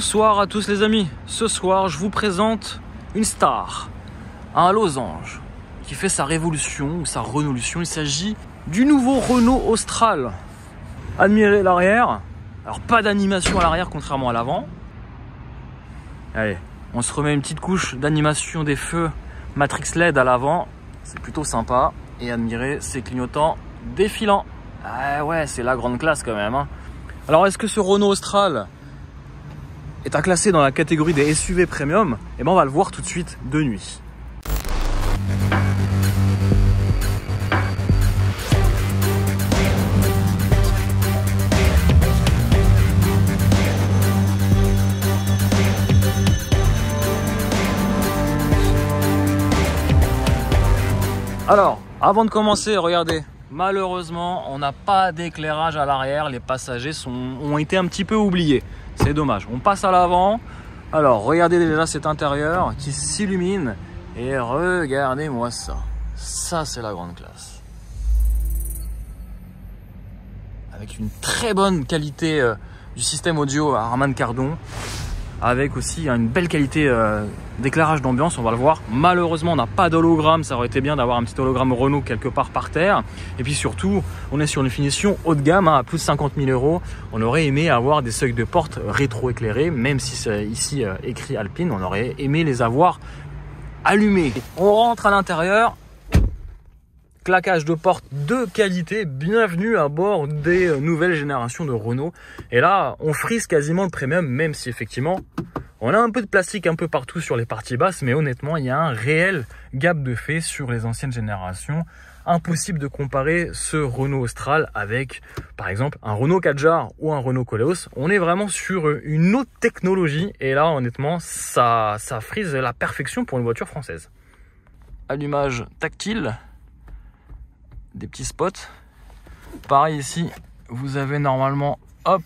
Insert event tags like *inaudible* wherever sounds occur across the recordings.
Bonsoir à tous les amis. Ce soir, je vous présente une star, un losange, qui fait sa révolution ou sa renolution. Il s'agit du nouveau Renault Austral. Admirez l'arrière. Alors pas d'animation à l'arrière contrairement à l'avant. Allez, on se remet une petite couche d'animation des feux Matrix LED à l'avant. C'est plutôt sympa. Et admirez ces clignotants défilants. Ah ouais, c'est la grande classe quand même. Hein. Alors est-ce que ce Renault Austral est à classer dans la catégorie des SUV premium Eh ben on va le voir tout de suite de nuit. Alors, avant de commencer, regardez, malheureusement, on n'a pas d'éclairage à l'arrière. Les passagers sont, ont été un petit peu oubliés. C'est dommage. On passe à l'avant. Alors, regardez déjà cet intérieur qui s'illumine. Et regardez-moi ça. Ça, c'est la grande classe. Avec une très bonne qualité euh, du système audio Harman Kardon avec aussi une belle qualité euh, d'éclairage d'ambiance, on va le voir. Malheureusement, on n'a pas d'hologramme, ça aurait été bien d'avoir un petit hologramme Renault quelque part par terre. Et puis surtout, on est sur une finition haut de gamme, hein, à plus de 50 000 euros. On aurait aimé avoir des seuils de porte rétro-éclairés, même si c'est ici euh, écrit Alpine, on aurait aimé les avoir allumés. On rentre à l'intérieur, claquage de porte de qualité. Bienvenue à bord des euh, nouvelles générations de Renault. Et là, on frise quasiment le premium, même si effectivement, on a un peu de plastique un peu partout sur les parties basses, mais honnêtement, il y a un réel gap de fait sur les anciennes générations. Impossible de comparer ce Renault Austral avec, par exemple, un Renault Kadjar ou un Renault Koleos. On est vraiment sur une autre technologie, et là, honnêtement, ça, ça frise la perfection pour une voiture française. Allumage tactile, des petits spots. Pareil ici, vous avez normalement, hop,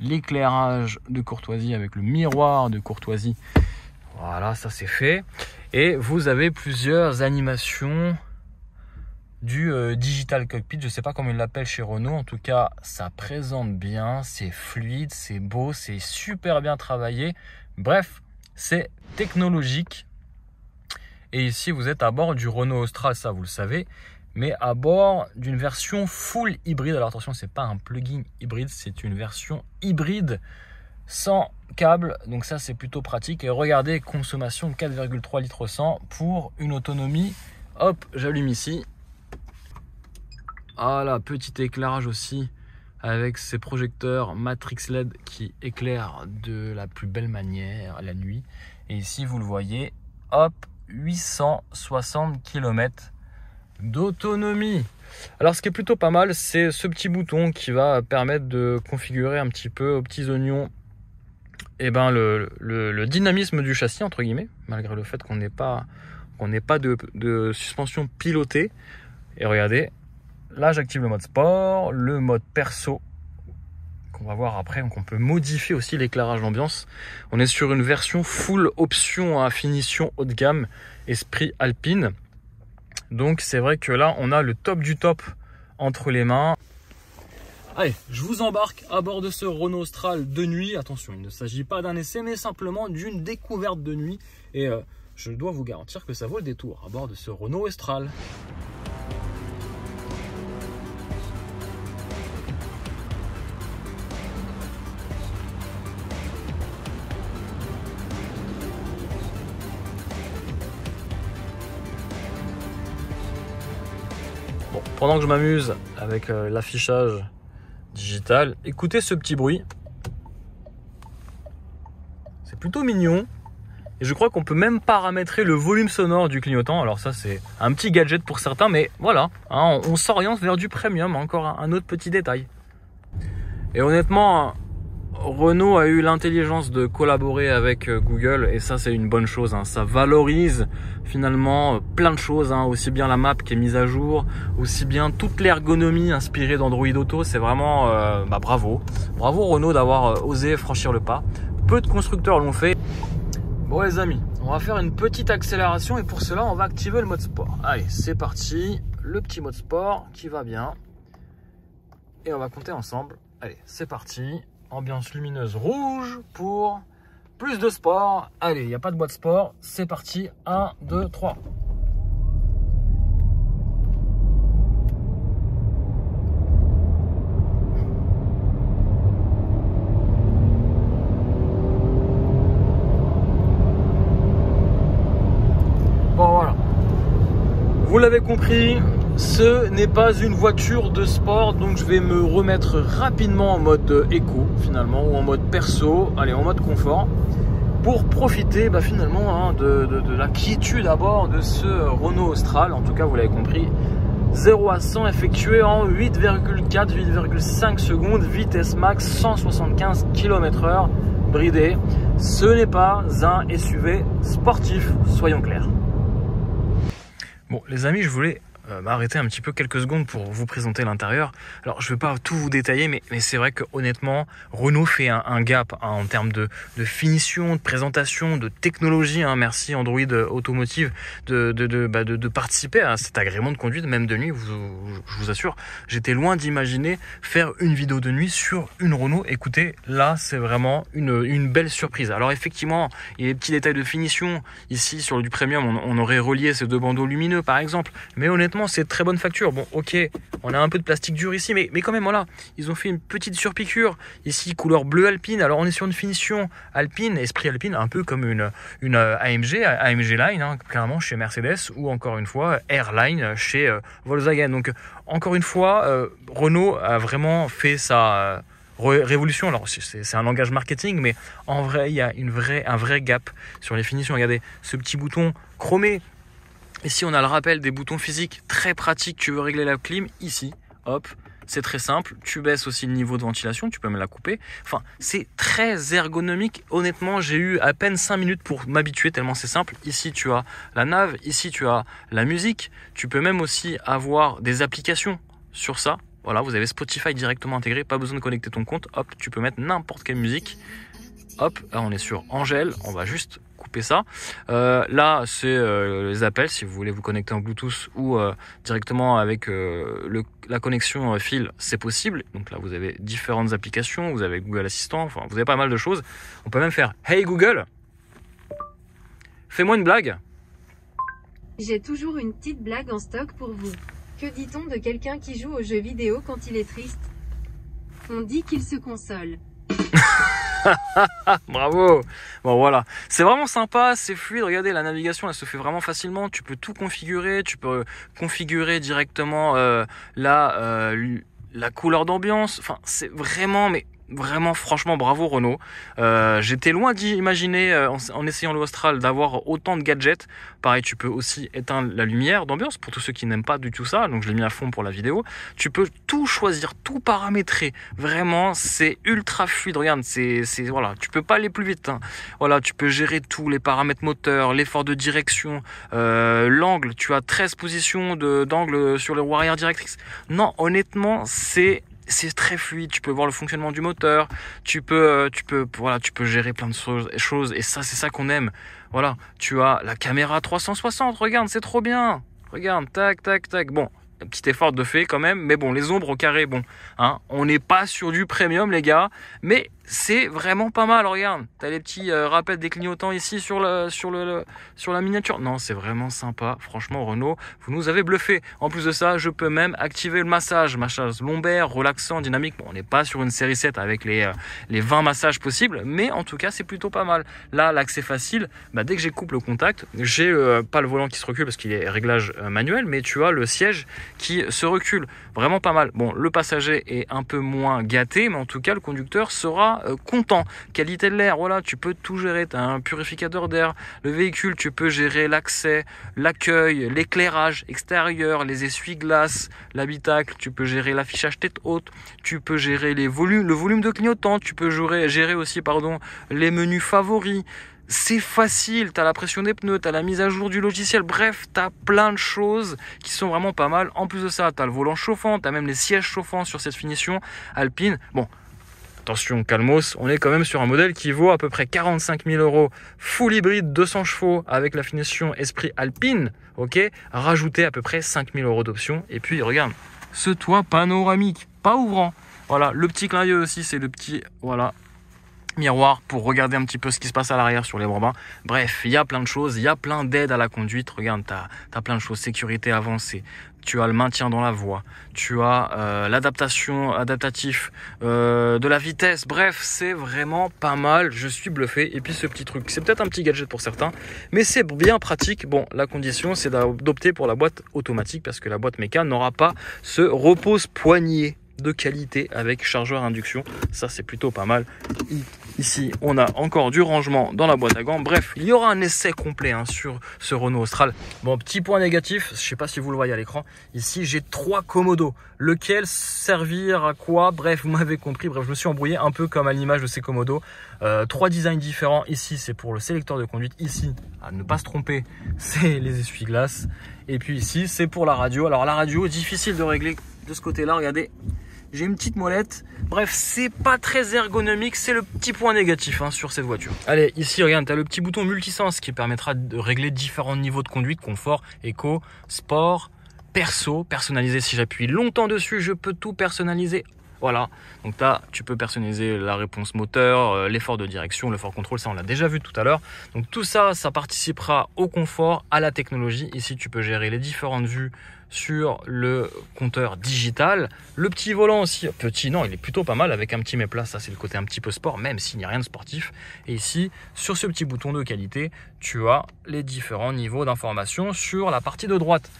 l'éclairage de courtoisie avec le miroir de courtoisie. Voilà, ça c'est fait. Et vous avez plusieurs animations du euh, digital cockpit. Je ne sais pas comment ils l'appellent chez Renault. En tout cas, ça présente bien, c'est fluide, c'est beau, c'est super bien travaillé. Bref, c'est technologique. Et ici, vous êtes à bord du Renault Austral, ça vous le savez mais à bord d'une version full hybride. Alors attention, c'est pas un plugin hybride, c'est une version hybride sans câble. Donc ça, c'est plutôt pratique. Et regardez, consommation de 4,3 litres 100 pour une autonomie. Hop, j'allume ici. Voilà, petit éclairage aussi avec ces projecteurs Matrix LED qui éclairent de la plus belle manière la nuit. Et ici, vous le voyez, hop, 860 km d'autonomie. Alors ce qui est plutôt pas mal, c'est ce petit bouton qui va permettre de configurer un petit peu aux petits oignons eh ben, le, dynamisme du châssis, entre guillemets, malgré le fait qu'on n'ait pas, qu'on de, suspension pilotée. Et regardez, là j'active le mode sport, le mode perso, qu'on va voir après, donc on peut modifier aussi l'éclairage d'ambiance. On est sur une version full option à finition haut de gamme, esprit alpine. Donc c'est vrai que là, on a le top du top entre les mains. Allez, je vous embarque à bord de ce Renault Austral de nuit. Attention, il ne s'agit pas d'un essai, mais simplement d'une découverte de nuit. Et euh, je dois vous garantir que ça vaut le détour à bord de ce Renault Austral. Pendant que je m'amuse avec euh, l'affichage digital, écoutez ce petit bruit. C'est plutôt mignon. Et je crois qu'on peut même paramétrer le volume sonore du clignotant. Alors ça, c'est un petit gadget pour certains, mais voilà, hein, on, s'oriente vers du premium. Encore un autre petit détail. Et honnêtement, Renault a eu l'intelligence de collaborer avec euh, Google et ça c'est une bonne chose. Hein. Ça valorise finalement euh, plein de choses, hein. aussi bien la map qui est mise à jour, aussi bien toute l'ergonomie inspirée d'Android Auto. C'est vraiment euh, bah, bravo, bravo Renault d'avoir osé franchir le pas. Peu de constructeurs l'ont fait. Bon les amis, on va faire une petite accélération et pour cela on va activer le mode sport. Allez, c'est parti, le petit mode sport qui va bien et on va compter ensemble. Allez, c'est parti ambiance lumineuse rouge pour plus de sport. Allez, il n'y a pas de boîte sport, c'est parti. 1, 2, 3. Bon voilà. Vous l'avez compris, ce n'est pas une voiture de sport, donc je vais me remettre rapidement en mode éco finalement, ou en mode perso, allez en mode confort, pour profiter bah, finalement hein, de, la quiétude à bord de ce Renault Austral, en tout cas vous l'avez compris, 0 à 100 effectué en 8,4, 8,5 secondes, vitesse max 175 km/h bridé. Ce n'est pas un SUV sportif, soyons clairs. Bon les amis, je voulais euh, m'arrêter un petit peu quelques secondes pour vous présenter l'intérieur. Alors je ne vais pas tout vous détailler, mais, c'est vrai que honnêtement, Renault fait un, gap hein, en termes de, finition, de présentation, de technologie. Hein. merci Android Automotive bah, de, participer à cet agrément de conduite, même de nuit. Je vous assure, j'étais loin d'imaginer faire une vidéo de nuit sur une Renault. Écoutez, là c'est vraiment une, belle surprise. Alors effectivement, il y a des petits détails de finition. Ici sur du premium, on aurait relié ces deux bandeaux lumineux par exemple, mais honnêtement c'est très bonne facture. Bon, ok, on a un peu de plastique dur ici, mais, mais quand même, voilà, ils ont fait une petite surpiqûre. Ici, couleur bleu alpine. Alors, on est sur une finition alpine, esprit alpine, un peu comme une, une euh, AMG, AMG Line, hein, clairement, chez Mercedes, ou encore une fois, Airline chez euh, Volkswagen. Donc, encore une fois, euh, Renault a vraiment fait sa révolution. Alors c'est un langage marketing, mais en vrai il y a une vraie, un vrai gap sur les finitions. Regardez ce petit bouton chromé Ici, on a le rappel des boutons physiques très pratiques. Tu veux régler la clim ici, hop, c'est très simple. Tu baisses aussi le niveau de ventilation, tu peux même la couper. Enfin, c'est très ergonomique. Honnêtement, j'ai eu à peine 5 minutes pour m'habituer tellement c'est simple. Ici, tu as la nave, ici, tu as la musique. Tu peux même aussi avoir des applications sur ça. Voilà, vous avez Spotify directement intégré, pas besoin de connecter ton compte. Hop, tu peux mettre n'importe quelle musique. Hop, là on est sur Angèle, on va juste ça. Euh, là, c'est euh, les appels si vous voulez vous connecter en Bluetooth ou euh, directement avec le, la connexion fil, c'est possible. Donc là, vous avez différentes applications, vous avez Google Assistant, enfin, vous avez pas mal de choses. On peut même faire Hey Google, fais-moi une blague. J'ai toujours une petite blague en stock pour vous. Que dit-on de quelqu'un qui joue aux jeux vidéo quand il est triste? On dit qu'il se console. *laughs* *laughs* Bravo. Bon voilà, c'est vraiment sympa, c'est fluide, regardez la navigation elle se fait vraiment facilement, tu peux tout configurer, tu peux configurer directement euh, la, euh, la couleur d'ambiance, enfin c'est vraiment mais vraiment franchement bravo Renault. Euh, j'étais loin d'imaginer euh, en, essayant le Austral d'avoir autant de gadgets. Pareil, tu peux aussi éteindre la lumière d'ambiance pour tous ceux qui n'aiment pas du tout ça. Donc je l'ai mis à fond pour la vidéo. Tu peux tout choisir, tout paramétrer. Vraiment, c'est ultra fluide. Regarde, c'est voilà, tu peux pas aller plus vite. Hein. Voilà, tu peux gérer tous les paramètres moteurs, l'effort de direction, euh, l'angle. Tu as 13 positions d'angle sur les roues arrière directrices. Non, honnêtement, c'est c'est très fluide. Tu peux voir le fonctionnement du moteur. Tu peux, euh, tu peux, voilà, tu peux gérer plein de choses. Et ça, c'est ça qu'on aime. Voilà. Tu as la caméra 360. Regarde, c'est trop bien. Regarde, tac, tac, tac. Bon, un petit effort de fait quand même. Mais bon, les ombres au carré, bon, hein, on n'est pas sur du premium, les gars. Mais c'est vraiment pas mal. Regarde, t'as les petits euh, rappels des clignotants ici sur, le, sur, le, sur la miniature. Non, c'est vraiment sympa. Franchement, Renault, vous nous avez bluffé. En plus de ça, je peux même activer le massage. Massage lombaire, relaxant, dynamique. Bon, on n'est pas sur une série 7 avec les, euh, les 20 massages possibles, mais en tout cas, c'est plutôt pas mal. Là, l'accès facile, bah, dès que j'ai le contact, j'ai euh, pas le volant qui se recule parce qu'il est réglage manuel, mais tu as le siège qui se recule. Vraiment pas mal. Bon, le passager est un peu moins gâté, mais en tout cas, le conducteur sera euh, content. Qualité de l'air, voilà, tu peux tout gérer. Tu as un purificateur d'air. Le véhicule, tu peux gérer l'accès, l'accueil, l'éclairage extérieur, les essuie-glaces, l'habitacle. Tu peux gérer l'affichage tête haute. Tu peux gérer le volume de clignotant. Tu peux gérer, gérer aussi, pardon, les menus favoris c'est facile, tu as la pression des pneus, tu as la mise à jour du logiciel, bref, tu as plein de choses qui sont vraiment pas mal. En plus de ça, tu as le volant chauffant, tu as même les sièges chauffants sur cette finition alpine. Bon, Attention, calmos, on est quand même sur un modèle qui vaut à peu près 45 000 euros, full hybride, 200 chevaux avec la finition Esprit Alpine, ok? Rajouter à peu près 5 000 euros d'options. Et puis, regarde, ce toit panoramique, pas ouvrant. Voilà, le petit clin d'œil aussi, c'est le petit, voilà, miroir pour regarder un petit peu ce qui se passe à l'arrière sur les brebis. Bref, il y a plein de choses, il y a plein d'aides à la conduite. Regarde, tu as, plein de choses, sécurité avancée, tu as le maintien dans la voie, tu as euh, l'adaptation adaptatif euh, de la vitesse. Bref, c'est vraiment pas mal. Je suis bluffé. Et puis ce petit truc, c'est peut-être un petit gadget pour certains, mais c'est bien pratique. Bon, la condition, c'est d'opter pour la boîte automatique parce que la boîte méca n'aura pas ce repose-poignet de qualité avec chargeur induction. Ça, c'est plutôt pas mal. Ici, on a encore du rangement dans la boîte à gants. Bref, il y aura un essai complet hein, sur ce Renault Austral. Bon, petit point négatif, je sais pas si vous le voyez à l'écran. Ici, j'ai trois commodos. Lequel servir à quoi? Bref, vous m'avez compris. Bref, je me suis embrouillé un peu comme à l'image de ces commodos. Euh, trois designs différents. Ici, c'est pour le sélecteur de conduite. Ici, à ne pas se tromper, *laughs* c'est les essuie-glaces. Et puis ici, c'est pour la radio. Alors la radio, difficile de régler de ce côté-là. Regardez, j'ai une petite molette. Bref, c'est pas très ergonomique, c'est le petit point négatif hein, sur cette voiture. Allez, ici, regarde, tu as le petit bouton multisens qui permettra de régler différents niveaux de conduite, confort, éco, sport, perso, personnalisé. Si j'appuie longtemps dessus, je peux tout personnaliser. Voilà, donc tu peux personnaliser la réponse moteur, euh, l'effort de direction, l'effort contrôle, ça on l'a déjà vu tout à l'heure. Donc tout ça, ça participera au confort, à la technologie. Ici, tu peux gérer les différentes vues sur le compteur digital. Le petit volant aussi, petit non, il est plutôt pas mal avec un petit plat ça c'est le côté un petit peu sport, même s'il n'y a rien de sportif. Et ici, sur ce petit bouton de qualité, tu as les différents niveaux d'information sur la partie de droite.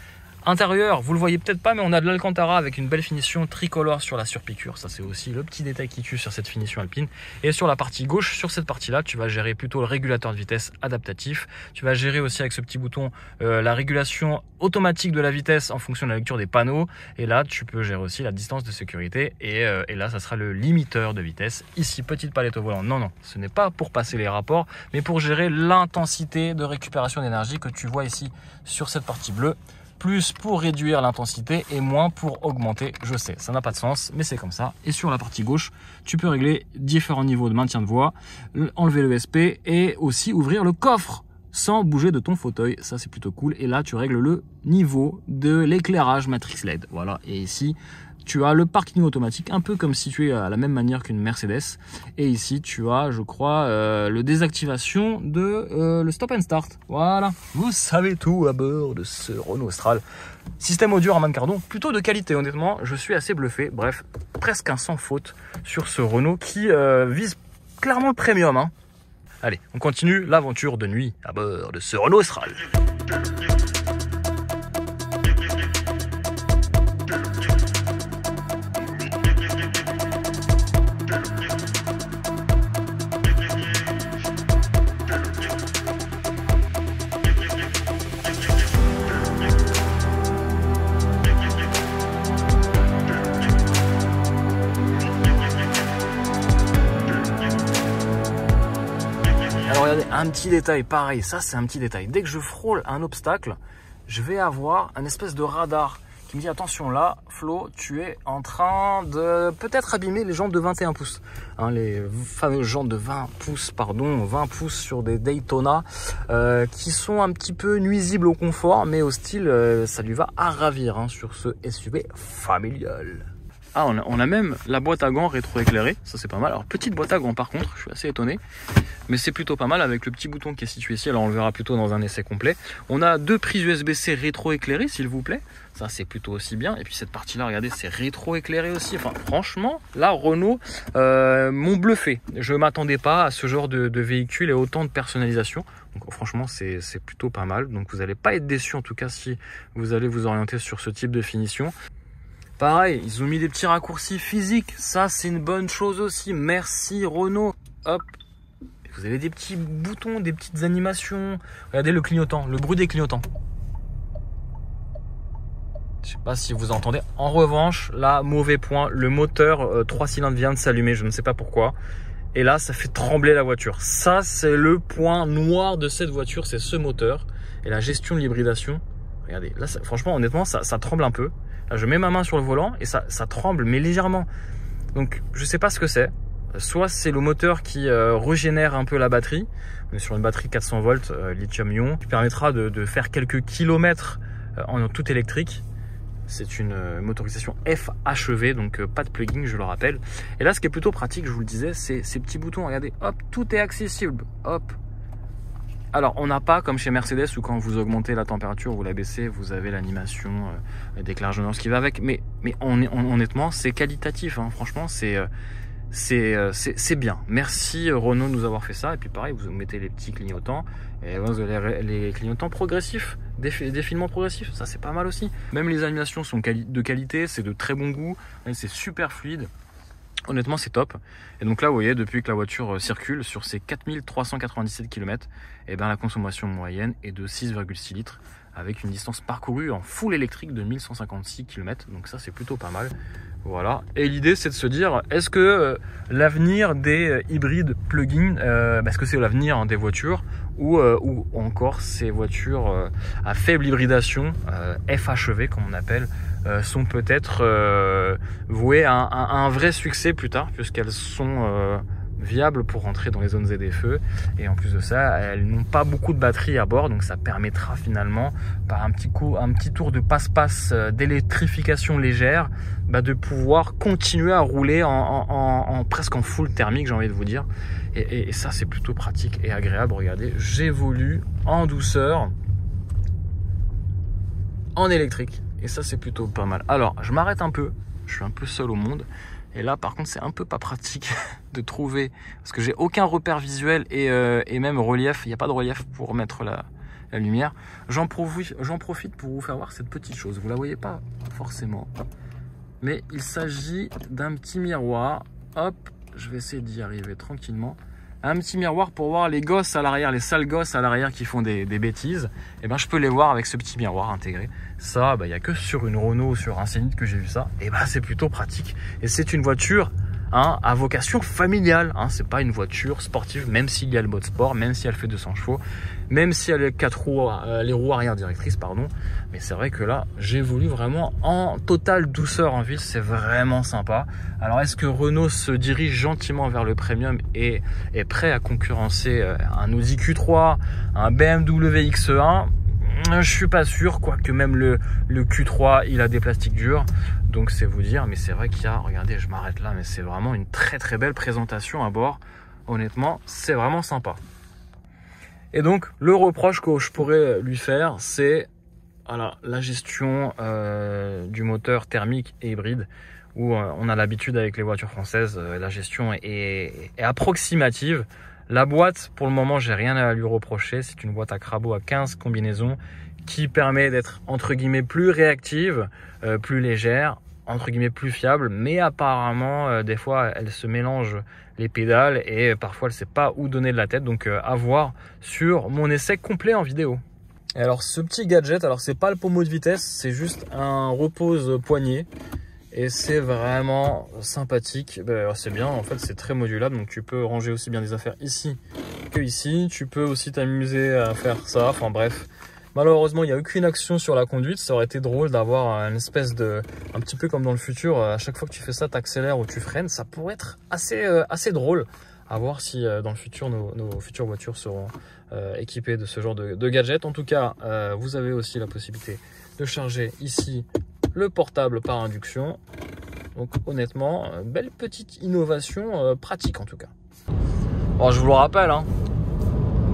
Intérieur, vous le voyez peut-être pas, mais on a de l'Alcantara avec une belle finition tricolore sur la surpiqûre. Ça, c'est aussi le petit détail qui tue sur cette finition alpine. Et sur la partie gauche, sur cette partie-là, tu vas gérer plutôt le régulateur de vitesse adaptatif. Tu vas gérer aussi avec ce petit bouton euh, la régulation automatique de la vitesse en fonction de la lecture des panneaux. Et là, tu peux gérer aussi la distance de sécurité. Et, euh, et là, ça sera le limiteur de vitesse. Ici, petite palette au volant. Non, non, ce n'est pas pour passer les rapports, mais pour gérer l'intensité de récupération d'énergie que tu vois ici sur cette partie bleue plus pour réduire l'intensité et moins pour augmenter. Je sais, ça n'a pas de sens, mais c'est comme ça. Et sur la partie gauche, tu peux régler différents niveaux de maintien de voix, enlever le SP et aussi ouvrir le coffre sans bouger de ton fauteuil. Ça, c'est plutôt cool. Et là, tu règles le niveau de l'éclairage matrix LED. Voilà. Et ici, tu as le parking automatique, un peu comme situé à la même manière qu'une Mercedes. Et ici, tu as, je crois, euh, le désactivation de euh, le stop and start. Voilà. Vous savez tout à bord de ce Renault Austral. Système audio Armand Cardon, plutôt de qualité, honnêtement. Je suis assez bluffé. Bref, presque un sans faute sur ce Renault qui euh, vise clairement le premium. Hein. Allez, on continue l'aventure de nuit à bord de ce Renault Austral. Petit détail, pareil, ça c'est un petit détail. Dès que je frôle un obstacle, je vais avoir un espèce de radar qui me dit attention là, Flo, tu es en train de peut-être abîmer les jantes de 21 pouces. Hein, les fameuses jantes de 20 pouces, pardon, 20 pouces sur des Daytona euh, qui sont un petit peu nuisibles au confort, mais au style, euh, ça lui va à ravir hein, sur ce SUV familial. Ah, on a, même la boîte à gants rétro-éclairée, ça c'est pas mal. Alors petite boîte à gants par contre, je suis assez étonné, mais c'est plutôt pas mal avec le petit bouton qui est situé ici. Alors on le verra plutôt dans un essai complet. On a deux prises USB-C rétro-éclairées, s'il vous plaît. Ça c'est plutôt aussi bien. Et puis cette partie-là, regardez, c'est rétro-éclairé aussi. Enfin franchement, là Renault euh, m'ont bluffé. Je m'attendais pas à ce genre de, de véhicule et autant de personnalisation. Donc franchement, c'est plutôt pas mal. Donc vous n'allez pas être déçu en tout cas si vous allez vous orienter sur ce type de finition. Pareil, ils ont mis des petits raccourcis physiques. Ça, c'est une bonne chose aussi. Merci Renault. Hop. Vous avez des petits boutons, des petites animations. Regardez le clignotant, le bruit des clignotants. Je sais pas si vous entendez. En revanche, là, mauvais point. Le moteur 3 euh, cylindres vient de s'allumer. Je ne sais pas pourquoi. Et là, ça fait trembler la voiture. Ça, c'est le point noir de cette voiture. C'est ce moteur. Et la gestion de l'hybridation. Regardez, là, franchement, honnêtement, ça tremble un peu je mets ma main sur le volant et ça, tremble, mais légèrement. Donc, je sais pas ce que c'est. Soit c'est le moteur qui euh, régénère un peu la batterie. On est sur une batterie 400 volts euh, lithium-ion qui permettra de, faire quelques kilomètres euh, en tout électrique. C'est une motorisation FHEV, donc pas de plugin, je le rappelle. Et là, ce qui est plutôt pratique, je vous le disais, c'est ces petits boutons. Regardez, hop, tout est accessible. Hop, alors, on n'a pas comme chez Mercedes où quand vous augmentez la température, vous la baissez, vous avez l'animation euh, d'éclairage qui va avec. Mais, honnêtement, c'est qualitatif. Hein. Franchement, euh, euh, c'est bien. Merci Renault de nous avoir fait ça. Et puis pareil, vous mettez les petits clignotants et vous avez les clignotants progressifs, défilement progressif. Ça, c'est pas mal aussi. Même les animations sont de qualité, c'est de très bon goût, c'est super fluide. Honnêtement, c'est top. Et donc là, vous voyez, depuis que la voiture euh, circule sur ces 4397 km, et ben, la consommation moyenne est de 6,6 litres avec une distance parcourue en full électrique de 1156 km. Donc ça, c'est plutôt pas mal. Voilà. Et l'idée, c'est de se dire, est-ce que euh, l'avenir des euh, hybrides plug-in, est-ce que c'est l'avenir hein, des voitures ou, ou, encore ces voitures à faible hybridation, FHEV comme on appelle, sont peut-être vouées à un, vrai succès plus tard, puisqu'elles sont viables pour rentrer dans les zones ZFE. Et en plus de ça, elles n'ont pas beaucoup de batterie à bord, donc ça permettra finalement, par un petit coup, un petit tour de passe-passe euh, d'électrification légère, bah, de pouvoir continuer à rouler en, presque en full thermique, j'ai envie de vous dire. Et, ça, c'est plutôt pratique et agréable. Regardez, j'évolue en douceur, en électrique. Et ça, c'est plutôt pas mal. Alors, je m'arrête un peu. Je suis un peu seul au monde. Et là, par contre, c'est un peu pas pratique *laughs* de trouver, parce que j'ai aucun repère visuel et, euh, même relief. Il n'y a pas de relief pour mettre la, lumière. J'en profite, profite pour vous faire voir cette petite chose. Vous la voyez pas forcément, mais il s'agit d'un petit miroir. Hop, je vais essayer d'y arriver tranquillement un petit miroir pour voir les gosses à l'arrière, les sales gosses à l'arrière qui font des, bêtises, et eh ben je peux les voir avec ce petit miroir intégré. Ça, bah, il n'y a que sur une Renault ou sur un Scénic que j'ai vu ça, et ben c'est plutôt pratique. Et c'est une voiture hein, à vocation familiale. Hein. C'est pas une voiture sportive, même s'il y a le mode sport, même si elle fait 200 chevaux, même si elle a quatre roues, euh, les roues arrière directrices, pardon. Mais c'est vrai que là, j'évolue vraiment en totale douceur en ville. C'est vraiment sympa. Alors, est-ce que Renault se dirige gentiment vers le premium et est prêt à concurrencer euh, un Audi Q3, un BMW X1 je suis pas sûr, quoique même le Q3, il a des plastiques durs. Donc c'est vous dire, mais c'est vrai qu'il y a, regardez, je m'arrête là, mais c'est vraiment une très très belle présentation à bord. Honnêtement, c'est vraiment sympa. Et donc, le reproche que je pourrais lui faire, c'est voilà, la gestion euh, du moteur thermique et hybride, où euh, on a l'habitude avec les voitures françaises, euh, la gestion est, approximative. La boîte, pour le moment, j'ai rien à lui reprocher. C'est une boîte à crabeau à 15 combinaisons qui permet d'être entre guillemets plus réactive, plus légère, entre guillemets plus fiable, mais apparemment des fois elle se mélange les pédales et parfois elle sait pas où donner de la tête. Donc à voir sur mon essai complet en vidéo. Alors ce petit gadget, alors c'est pas le pommeau de vitesse, c'est juste un repose poignet et c'est vraiment sympathique. Ben, c'est bien, en fait c'est très modulable donc tu peux ranger aussi bien des affaires ici que ici. Tu peux aussi t'amuser à faire ça, enfin bref. Malheureusement, il n'y a aucune action sur la conduite. Ça aurait été drôle d'avoir une espèce de... Un petit peu comme dans le futur, à chaque fois que tu fais ça, tu accélères ou tu freines. Ça pourrait être assez, euh, assez drôle. Voir si euh, dans le futur, nos, futures voitures seront euh, équipées de ce genre de, de gadget. En tout cas, vous avez aussi la possibilité de charger ici le portable par induction. Donc honnêtement, belle petite innovation pratique en tout cas. Bon, je vous le rappelle, hein,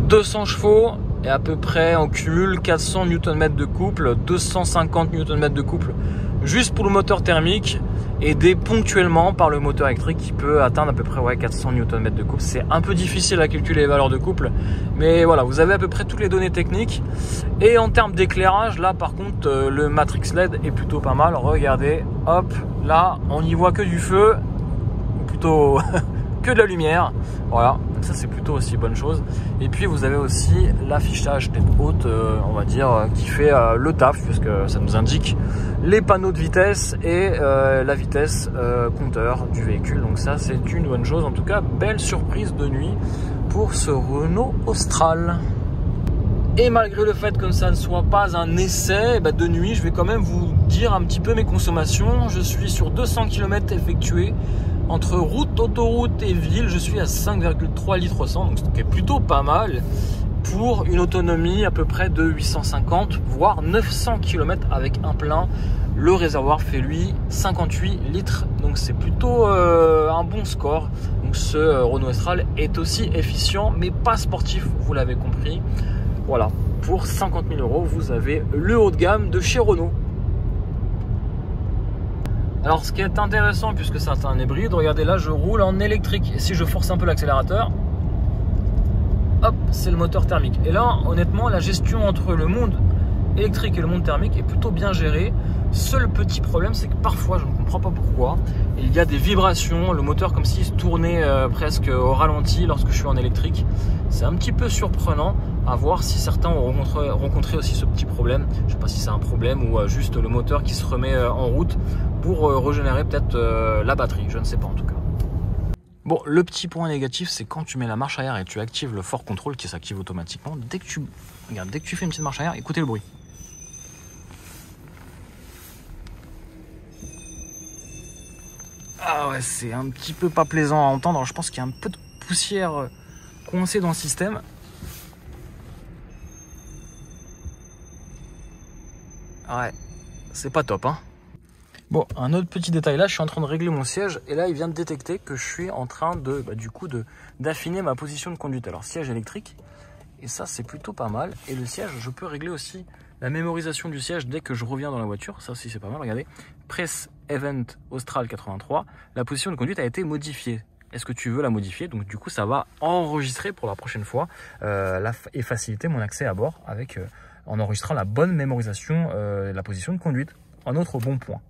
200 chevaux, et à peu près en cumule 400 Nm de couple, 250 Nm de couple juste pour le moteur thermique aidé ponctuellement par le moteur électrique qui peut atteindre à peu près ouais, 400 Nm de couple. C'est un peu difficile à calculer les valeurs de couple, mais voilà, vous avez à peu près toutes les données techniques. Et en termes d'éclairage, là par contre, euh, le Matrix LED est plutôt pas mal. Regardez, hop, là, on n'y voit que du feu, ou plutôt *laughs* que de la lumière. Voilà, ça c'est plutôt aussi bonne chose. Et puis vous avez aussi l'affichage tête haute, euh, on va dire, euh, qui fait euh, le taf, puisque ça nous indique les panneaux de vitesse et la vitesse compteur du véhicule. Donc ça c'est une bonne chose. En tout cas, belle surprise de nuit pour ce Renault Austral. Et malgré le fait que ça ne soit pas un essai, eh ben, de nuit, je vais quand même vous dire un petit peu mes consommations. Je suis sur 200 km effectués entre route, autoroute et ville, je suis à 5,3 litres au 100, donc ce qui est plutôt pas mal pour une autonomie à peu près de 850 voire 900 km avec un plein. Le réservoir fait lui 58 litres, donc c'est plutôt euh, un bon score. Donc ce euh, Renault Estral est aussi efficient, mais pas sportif, vous l'avez compris. Voilà, pour 50 000 euros, vous avez le haut de gamme de chez Renault. Alors ce qui est intéressant, puisque c'est un hybride, regardez là, je roule en électrique. Et si je force un peu l'accélérateur, hop, c'est le moteur thermique. Et là, honnêtement, la gestion entre le monde électrique et le monde thermique est plutôt bien gérée. Seul petit problème, c'est que parfois, je ne comprends pas pourquoi, il y a des vibrations, le moteur comme s'il se tournait euh, presque au ralenti lorsque je suis en électrique. C'est un petit peu surprenant à voir si certains ont rencontré, aussi ce petit problème. Je ne sais pas si c'est un problème ou euh, juste le moteur qui se remet euh, en route pour régénérer peut-être la batterie. Je ne sais pas en tout cas. Bon, le petit point négatif, c'est quand tu mets la marche arrière et tu actives le fort contrôle qui s'active automatiquement. Dès que tu dès que tu fais une petite marche arrière, écoutez le bruit. Ah ouais, c'est un petit peu pas plaisant à entendre. je pense qu'il y a un peu de poussière euh, coincée dans le système. Ouais, c'est pas top, hein. Bon, un autre petit détail là, je suis en train de régler mon siège et là, il vient de détecter que je suis en train de, bah, du coup, d'affiner ma position de conduite. Alors, siège électrique, et ça, c'est plutôt pas mal. Et le siège, je peux régler aussi la mémorisation du siège dès que je reviens dans la voiture. Ça aussi, c'est pas mal. Regardez, Press Event Austral 83, la position de conduite a été modifiée. Est-ce que tu veux la modifier? Donc, du coup, ça va enregistrer pour la prochaine fois euh, et faciliter mon accès à bord avec, euh, en enregistrant la bonne mémorisation euh, la position de conduite. Un autre bon point.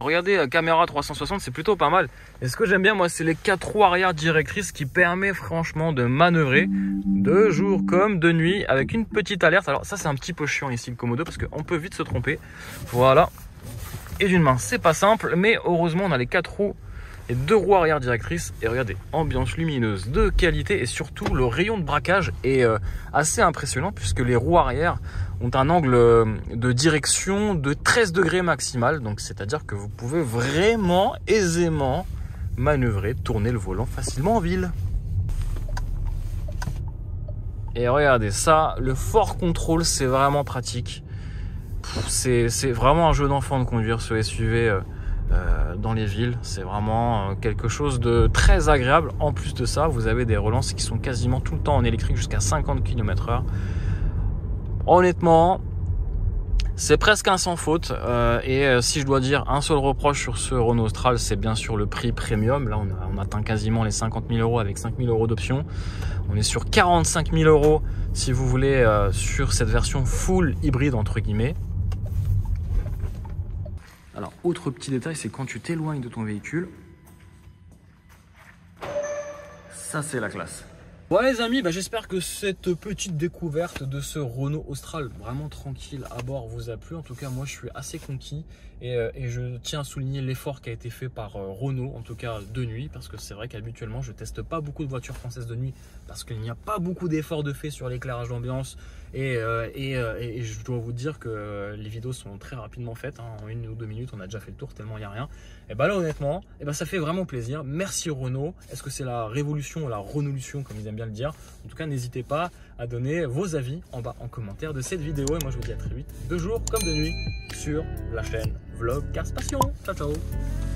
Regardez, la caméra 360, c'est plutôt pas mal. Et ce que j'aime bien, moi, c'est les quatre roues arrière directrices qui permet franchement de manœuvrer de jour comme de nuit avec une petite alerte. Alors ça, c'est un petit peu chiant ici, le Komodo, parce qu'on peut vite se tromper. Voilà. Et d'une main, c'est pas simple, mais heureusement, on a les quatre roues et deux roues arrière directrices. Et regardez, ambiance lumineuse de qualité et surtout le rayon de braquage est euh, assez impressionnant puisque les roues arrière ont un angle euh, de direction de 13 degrés maximal. Donc c'est-à-dire que vous pouvez vraiment aisément manœuvrer, tourner le volant facilement en ville. Et regardez ça, le fort contrôle, c'est vraiment pratique. C'est vraiment un jeu d'enfant de conduire ce SUV euh, euh, dans les villes. C'est vraiment quelque chose de très agréable. En plus de ça, vous avez des relances qui sont quasiment tout le temps en électrique jusqu'à 50 km h Honnêtement, c'est presque un sans faute. Euh, et euh, si je dois dire un seul reproche sur ce Renault Austral, c'est bien sûr le prix premium. Là, on, atteint quasiment les 50 000 euros avec 5 000 euros d'options. On est sur 45 000 euros si vous voulez euh, sur cette version full hybride entre guillemets. Alors, autre petit détail, c'est quand tu t'éloignes de ton véhicule. Ça, c'est la classe. Voilà les amis, bah, j'espère que cette petite découverte de ce Renault Austral vraiment tranquille à bord vous a plu. En tout cas, moi je suis assez conquis et, euh, je tiens à souligner l'effort qui a été fait par euh, Renault, en tout cas de nuit, parce que c'est vrai qu'habituellement je teste pas beaucoup de voitures françaises de nuit parce qu'il n'y a pas beaucoup d'efforts de fait sur l'éclairage d'ambiance et, euh, et, je dois vous dire que les vidéos sont très rapidement faites. Hein. En une ou deux minutes, on a déjà fait le tour tellement il n'y a rien. Et bah là, honnêtement, et bah, ça fait vraiment plaisir. Merci Renault. Est-ce que c'est la révolution ou la renolution, comme ils aiment bien le dire? En tout cas, n'hésitez pas à donner vos avis en bas en commentaire de cette vidéo. Et moi, je vous dis à très vite, de jour comme de nuit, sur la chaîne Vlog Car Passion. Ciao, ciao